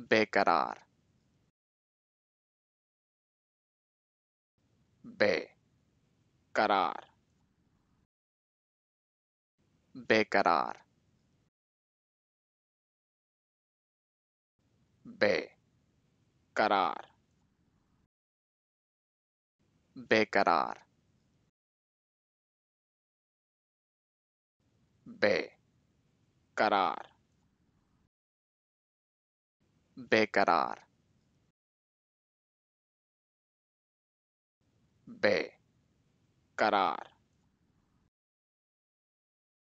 बेकरार। बे करार बेकरार। बे करार बेकरार। बे करार बेकरार। बे करार